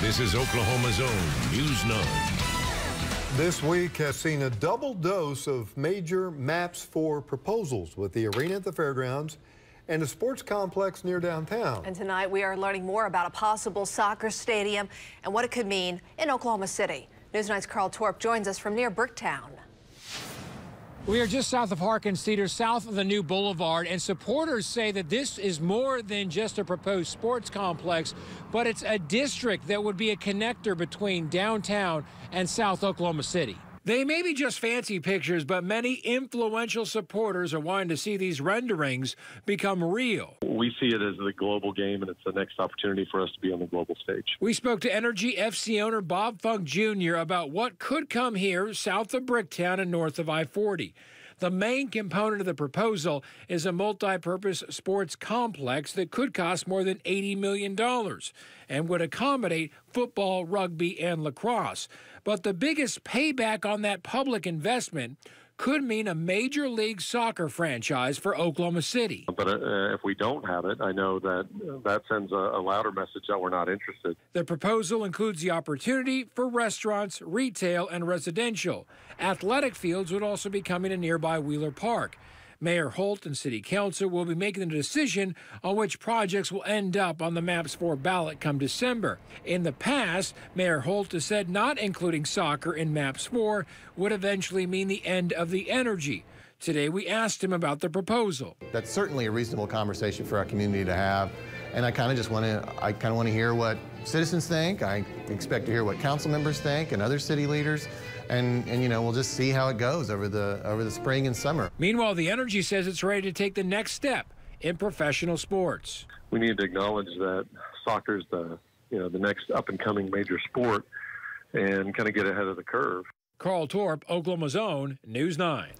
This is Oklahoma's own News 9. This week has seen a double dose of major MAPS 4 proposals with the arena at the fairgrounds and a sports complex near downtown. And tonight we are learning more about a possible soccer stadium and what it could mean in Oklahoma City. News 9's Carl Torp joins us from near Bricktown. We are just south of Harkins Theater, south of the new boulevard, and supporters say that this is more than just a proposed sports complex, but it's a district that would be a connector between downtown and South Oklahoma City. They may be just fancy pictures, but many influential supporters are wanting to see these renderings become real. We see it as the global game, and it's the next opportunity for us to be on the global stage. We spoke to Energy FC owner Bob Funk Jr. about what could come here south of Bricktown and north of I 40. The main component of the proposal is a multi purpose sports complex that could cost more than $80 million and would accommodate football, rugby, and lacrosse. But the biggest payback on that public investment could mean a major league soccer franchise for Oklahoma City. But uh, if we don't have it, I know that uh, that sends a, a, louder message that we're not interested. The proposal includes the opportunity for restaurants, retail, and residential. Athletic fields would also be coming to nearby Wheeler Park. Mayor Holt and City Council will be making the decision on which projects will end up on the MAPS 4 ballot come December. In the past, Mayor Holt has said not including soccer in MAPS 4 would eventually mean the end of the energy. Today, we asked him about the proposal. That's certainly a reasonable conversation for our community to have. And I kind of just want to, I kind of want to hear what citizens think. I expect to hear what council members think and other city leaders. And, and you know, we'll just see how it goes over the, over the spring and summer. Meanwhile, the Energy says it's ready to take the next step in professional sports. We need to acknowledge that soccer is the, you know, the next up and coming major sport and kind of get ahead of the curve. Carl Torp, Oklahoma's own News 9.